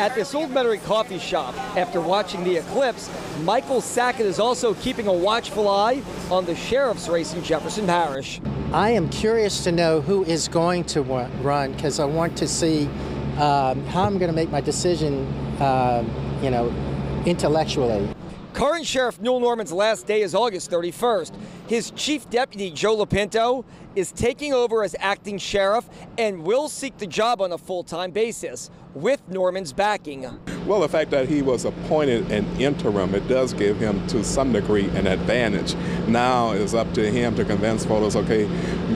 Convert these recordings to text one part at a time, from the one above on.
At this Old Metairie coffee shop, after watching the eclipse, Michael Sackett is also keeping a watchful eye on the sheriff's race in Jefferson Parish. I am curious to know who is going to run because I want to see um, how I'm going to make my decision, uh, you know, intellectually. Current Sheriff Newell Normand's last day is August 31st. His chief deputy, Joe Lopinto, is taking over as acting sheriff and will seek the job on a full-time basis with Normand's backing. Well, the fact that he was appointed an interim, it does give him to some degree an advantage. Now it's up to him to convince voters, okay,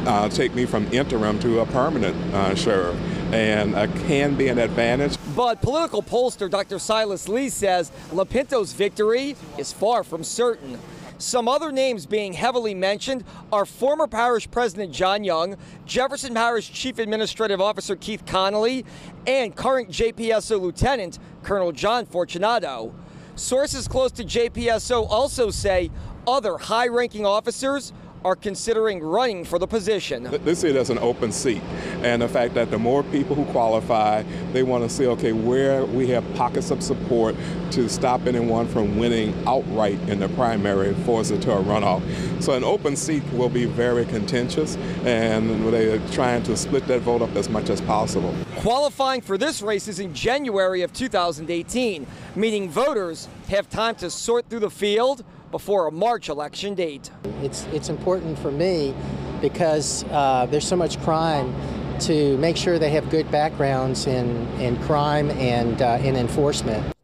uh, take me from interim to a permanent uh, sheriff and uh, can be an advantage. But political pollster Dr. Silas Lee says Lopinto's victory is far from certain. Some other names being heavily mentioned are former parish president John Young, Jefferson Parish Chief Administrative Officer Keith Conley, and current JPSO Lieutenant Colonel John Fortunato. Sources close to JPSO also say other high ranking officers are considering running for the position. They see it as an open seat, and the fact that the more people who qualify, they want to see, okay, where we have pockets of support to stop anyone from winning outright in the primary, force it to a runoff. So an open seat will be very contentious, and they're trying to split that vote up as much as possible. Qualifying for this race is in January of 2018, meaning voters have time to sort through the field before a March election date. It's, it's important for me because uh, there's so much crime to make sure they have good backgrounds in, in crime and uh, in enforcement.